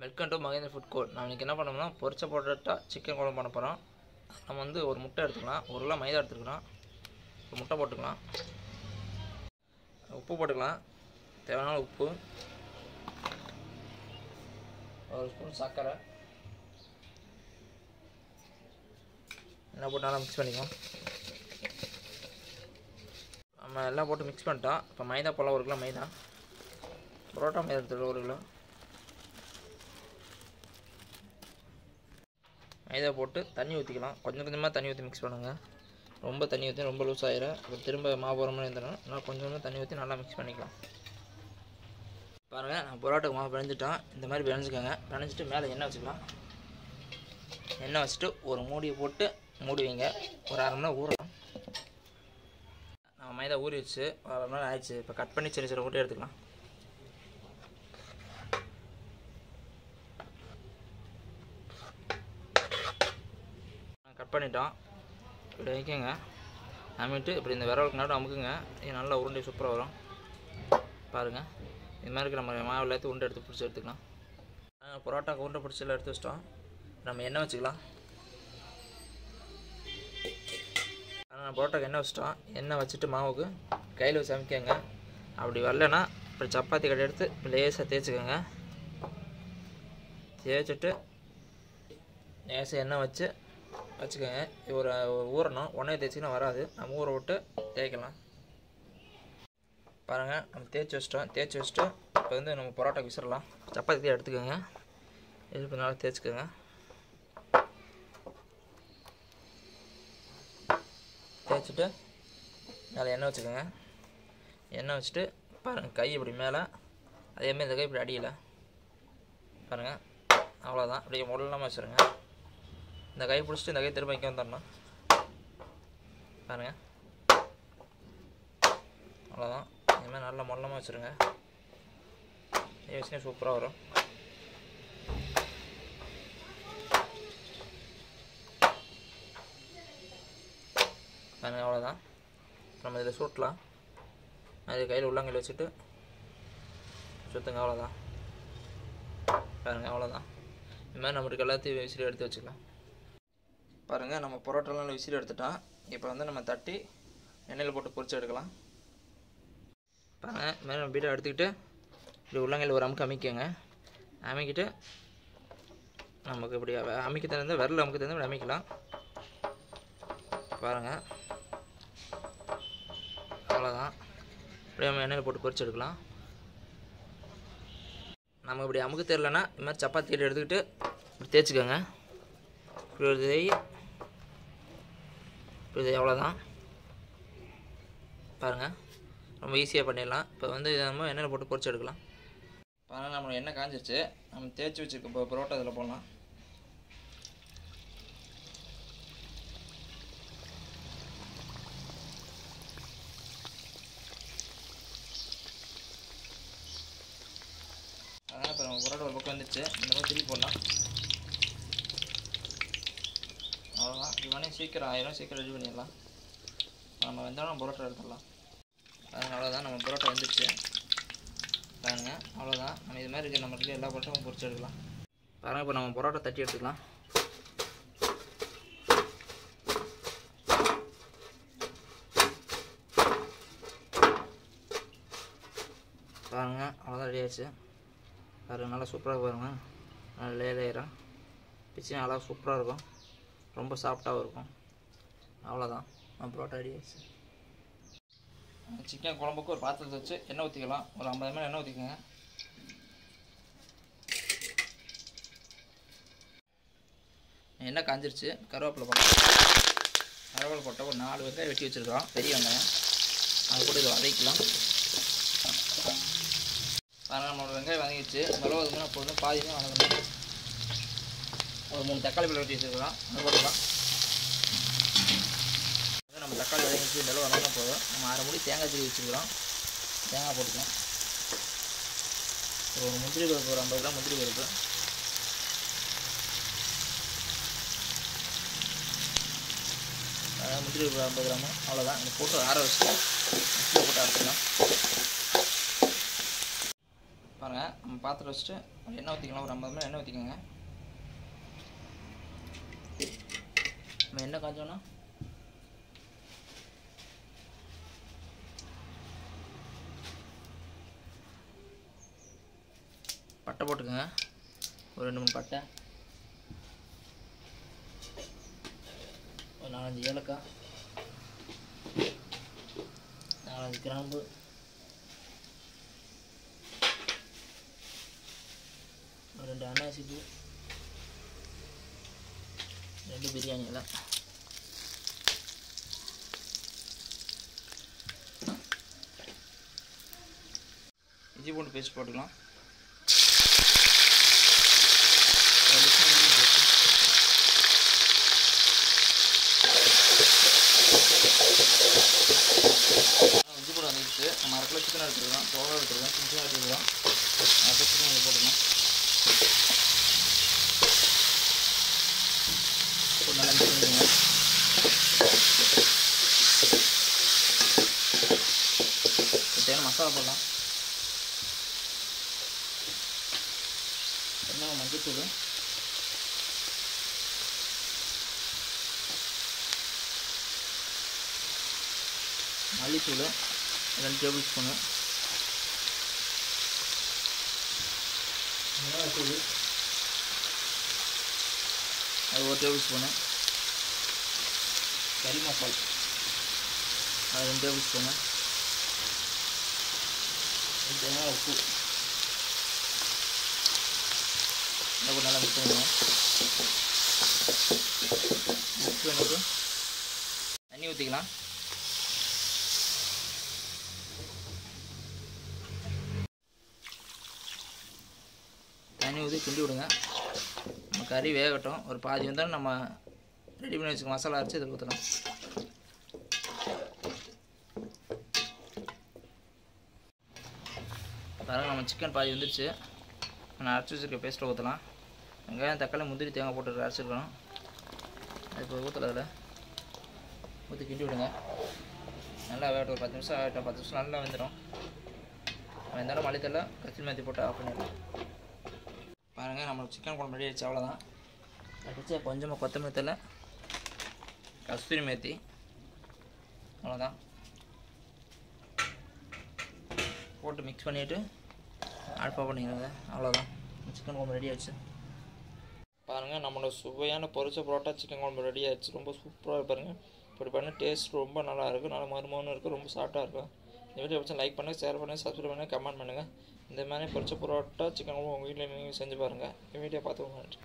Welcome to Mahendra food court நான் இன்றைக்கி என்ன பண்ணோம்னா பொரிச்ச பொட்டேட்டா சிக்கன் குழம்பு பண்ண போகிறோம் நம்ம வந்து ஒரு முட்டை எடுத்துக்கலாம். ஒரு கிலோ மைதா எடுத்துக்கலாம். ஒரு முட்டை போட்டுக்கலாம். உப்பு போட்டுக்கலாம். தேவையான உப்பு. ஒரு ஸ்பூன் சர்க்கரை. என்ன போட்டு மிக்ஸ் பண்ணிக்கலாம். நம்ம எல்லாம் போட்டு மிக்ஸ் பண்ணிட்டோம். இப்போ மைதா போல ஒரு கிலோ மைதா. பரோட்டா மைதா எடுத்துக்கலாம். ஒரு கிலோ. மைதா போட்டு தண்ணி ஊற்றிக்கலாம் கொஞ்சம் கொஞ்சமாக தண்ணி ஊற்றி மிக்ஸ் பண்ணுங்கள் ரொம்ப தண்ணி ஊற்றி ரொம்ப லூஸ் ஆகிடும் அப்புறம் திரும்ப மாவு இருந்துடும் நல்லா கொஞ்சம் கொஞ்சமாக தண்ணி ஊற்றி நல்லா மிக்ஸ் பண்ணிக்கலாம். பாருங்கள் நான் பரோட்டாக்கு மாவு பிணைஞ்சிட்டோம் இந்த மாதிரி பிணைஞ்சிக்கோங்க பிணைஞ்சிட்டு மேலே எண்ணெய் வச்சுக்கலாம். எண்ணெய் வச்சுட்டு ஒரு மூடியை போட்டு மூடி ஒரு அரை மணி நேரம் ஊறணும். நம்ம மைதா ஊறி வச்சு ஒரு அரை மணி நேரம் ஆயிடுச்சு. இப்போ கட் பண்ணி சின்ன சின்ன ஊட்டி எடுத்துக்கலாம். கட் பண்ணிட்டோம் இப்படி வைக்கங்க அமைட்டு இப்படி இந்த விரலுக்கு நடு அமுக்குங்க. இது நல்லா உருண்டை சூப்பராக வரும். பாருங்கள் இது மாதிரி இருக்கிற நம்ம மாவு எல்லாத்தையும் உருண்டை எடுத்து பிடிச்சி எடுத்துக்கலாம். நாங்கள் பரோட்டாக்கு உருண்டை பிடிச்சி எடுத்து வச்சிட்டோம். நம்ம எண்ணெய் வச்சுக்கலாம். ஆனால் பரோட்டாக்கு எண்ணெய் வச்சிட்டோம். எண்ணெய் வச்சுட்டு மாவுக்கு கையில் வச்சு அமைக்கங்க அப்படி வரலன்னா இப்படி சப்பாத்தி கடை எடுத்து லேசாக தேய்ச்சிக்கோங்க. தேய்ச்சிட்டு லேசாக எண்ணெய் வச்சு வச்சுக்கோங்க. ஒரு ஊறணும். உடனே தேய்ச்சிக்கன்னா வராது. நம்ம ஊற விட்டு தேய்க்கலாம். பாருங்கள் நம்ம தேய்ச்சி வச்சிட்டோம். தேய்ச்சி வச்சுட்டு இப்போ வந்து நம்ம பரோட்டாக்கு விசிறலாம். சப்பாத்தி எடுத்துக்கோங்க. இது பண்ணாலும் நல்லா தேய்ச்சிக்கோங்க. தேய்ச்சிட்டு மேலே எண்ணெய் வச்சுக்கோங்க. எண்ணெய் வச்சுட்டு பாருங்கள் கை இப்படி மேலே. அதேமாதிரி இந்த கை இப்படி அடியில். பாருங்கள் அவ்வளோதான் அப்படியே முள்ளமாக வச்சுருங்க. இந்த கை பிடிச்சிட்டு இந்த கை திரும்ப வைக்க வந்துடணும். பாருங்க. அவ்வளோதான் இனிமேல் நல்லா மொல்லமாக வச்சுருங்க. யோசனை சூப்பராக வரும். பாருங்க அவ்வளோதான் நம்ம இதில் சுட்டலாம். அது கையில் உள்ளங்கையில் வச்சுட்டு சுற்றுங்க அவ்வளோதான் பாருங்கள் அவ்வளோதான் இந்த மாதிரி நம்மளுக்கு எல்லாத்தையும் விசிறி எடுத்து வச்சுக்கலாம். பாருங்கள் நம்ம பரோட்டாலாம் விசில் எடுத்துட்டோம். இப்போ வந்து நம்ம தட்டி எண்ணெயில் போட்டு பொரிச்சு எடுக்கலாம். பாருங்கள் மேலே நம்ம பீட்டை எடுத்துக்கிட்டு இப்படி உள்ளங்கையில் ஒரு அமுக்கு அமைக்கங்க அமைக்கிட்டு நமக்கு இப்படி அமைக்க தகுந்த விரல் அமுக்கு தகுந்த இப்படி அமைக்கலாம் பாருங்கள் அவ்வளோதான் இப்படி நம்ம எண்ணெயில் போட்டு பொரிச்சு எடுக்கலாம். நம்ம இப்படி அமுக்கு தெரிலனா இது மாதிரி சப்பாத்தி எடுத்துக்கிட்டு இப்படி தேய்ச்சிக்கோங்க. இப்படி ஒரு தேய் இது அவ்வளோதான் பாருங்கள் ரொம்ப ஈஸியாக பண்ணிடலாம். இப்போ வந்து இதை நம்ம எண்ணெயில் போட்டு பொறிச்சு எடுக்கலாம். பாருங்கள் நம்ம எண்ணெய் காஞ்சிருச்சு. நம்ம தேய்ச்சி வச்சுருக்க இப்போ பரோட்டா இதில் போடலாம். அதனால் இப்போ நம்ம பரோட்டா ஒரு பக்கம் வந்துச்சு இந்த மாதிரி திருப்பி போடலாம். அவ்வளோதான் சீக்கிரம் ஆயிரும் சீக்கிரம் ரெடி பண்ணிடலாம். நம்ம வெந்தாலும் பரோட்டா எடுத்துடலாம். அதனால தான் நம்ம பரோட்டா வந்துடுச்சு பாருங்க அவ்வளோதான் நம்ம இது மாதிரி இருக்க நம்மளுக்கு எல்லா பரோட்டாவும் பொறிச்சு எடுக்கலாம். பாருங்க இப்போ நம்ம பரோட்டா தட்டி எடுத்துக்கலாம். பாருங்க அவ்வளோதான் ரெடி ஆயிடுச்சு. பாருங்க நல்லா சூப்பராக பாருங்கள் நல்லா லே லேயராக பிச்சு நல்லா சூப்பராக இருக்கும். ரொம்ப சாஃப்டாகவும் இருக்கும். அவ்வளோதான் நான் பரோட்டா ரெடி ஆயிடுச்சு சிக்கன் குழம்புக்கு ஒரு பாத்திரத்தை வச்சு எண்ணெய் ஊற்றிக்கலாம் ஒரு ஐம்பது மணி எண்ணெய் ஊற்றிக்கோங்க எண்ணெய் காஞ்சிருச்சு. கருவேப்பிலை போட்டோம் கருவேப்பிலை போட்டால் ஒரு நாலு வெங்காயம் வெட்டி வச்சுருக்கோம் பெரிய வெங்காயம். அது கூட இதை வதக்கலாம் பாருங்க நம்மளோட வெங்காயம் வதங்கிடுச்சு. மிளகு அப்போ பொண்ணு பாதி தான் வதங்கணும் ஒரு மூணு தக்காளி பழம் வெட்டி வச்சுருக்கலாம் அது போட்டுக்கலாம். நம்ம தக்காளி வதங்கிச்சு நிலவு வதங்கினா போதும். நம்ம அரை முடி தேங்காய் திருவி வச்சுக்கிறோம் தேங்காய் போட்டுக்கலாம். ஒரு முந்திரி பருப்பு ஒரு ஐம்பது கிராம் முந்திரி பருப்பு. அதாவது முந்திரி பருப்பு ஐம்பது கிராமு அவ்வளோதான் இந்த போட்டு ஆற வச்சுட்டு மிக்சியில் போட்டு அரைச்சிக்கலாம். பாருங்கள் நம்ம பாத்திரம் வச்சுட்டு எண்ணெய் ஊற்றிக்கலாம் ஒரு ஐம்பது மணி எண்ணெய் ஊற்றிக்கோங்க நம்ம காஞ்சோன்னா பட்டை போட்டுக்கோங்க. ஒரு ரெண்டு மூணு பட்டை. ஒரு நாலஞ்சு ஏலக்காய். நாலஞ்சு கிராம்பு. ஒரு ரெண்டு அன்னாசி பூ ரெண்டு பிரியாணி எல்லாம் இஞ்சி பூண்டு பேஸ்ட் போட்டுக்கலாம். இஞ்சி பூண்டு வந்துருச்சு. நம்ம அரை கிலோ சிக்கன் எடுத்துருக்கோம். தோலை எடுத்துருக்கோம். சின்ன எடுத்துருக்கோம் அரை கிலோ சிக்கன் போட்டுக்கலாம். ஒரு நல்லா மிக்ஸ் பண்ணிடுங்க தேவையான மசாலா போடலாம். என்ன மஞ்சத்தூள். மல்லித்தூள் ரெண்டு டேபிள் ஸ்பூனு மிளகாத்தூள். அது ஒரு டேபிள் ஸ்பூனு. கறி மசால். அது ரெண்டு டேபிள் ஸ்பூனு தேங்காய் உப்பு இன்னும் நல்லா மிக்ஸ் பண்ணுங்க மிக்ஸ் பண்ணிட்டு தண்ணி ஊற்றிக்கலாம் தண்ணி ஊற்றி கிண்டி விடுங்க. கறி வேகட்டும். ஒரு பாதி வந்தாலும் நம்ம ரெடி பண்ணி வச்சுக்க மசாலா அரைச்சி இதில் ஊற்றலாம் பாருங்க நம்ம சிக்கன் பாதி வந்துருச்சு. நான் அரைச்சி வச்சுருக்க பேஸ்ட்டை ஊற்றலாம் வெங்காயம் தக்காளி முந்திரி தேங்காய் போட்டு அரைச்சிருக்கணும். அது இப்போ ஊற்றல அதில் ஊற்றி கிண்டி விடுங்க. நல்லா வேகட்டும் ஒரு பத்து நிமிஷம் ஆகட்டும். பத்து நிமிஷம் நல்லா வெந்துடும். வெந்தாலும் மளித்தெல்லாம் கத்திரி மேத்தி போட்டு ஆஃப் பண்ணிடலாம். பாருங்க நம்மளுக்கு சிக்கன் குழம்பு ரெடி ஆயிடுச்சு அவ்வளோதான் அடித்து கொஞ்சமாக கொத்தமல்லி தலை கஸ்தூரி மேத்தி அவ்வளோதான் போட்டு மிக்ஸ் பண்ணிவிட்டு அடுப்பாக பண்ணிடுங்க அவ்வளோதான் சிக்கன் குழம்பு ரெடி ஆயிடுச்சு. பாருங்கள் நம்மளோட சுவையான பொரிச்ச பரோட்டா சிக்கன் குழம்பு ரெடி ஆயிடுச்சு. ரொம்ப சூப்பராக பாருங்கள் இப்படி பண்ணால் டேஸ்ட் ரொம்ப நல்லா இருக்கும் நல்லா மருமகனும் இருக்கும் ரொம்ப சாஃப்டாக இருக்கும் இந்த வீடியோ பிடிச்சா லைக் பண்ணுங்கள் ஷேர் பண்ணுங்கள் சப்ஸ்கிரைப் பண்ணுங்கள் கமெண்ட் பண்ணுங்கள் இந்த மாதிரி பொரிச்ச புரோட்டா சிக்கன் உங்கள் வீட்டில் நீங்கள் செஞ்சு பாருங்கள் இந்த வீடியோ பார்த்து நன்றி.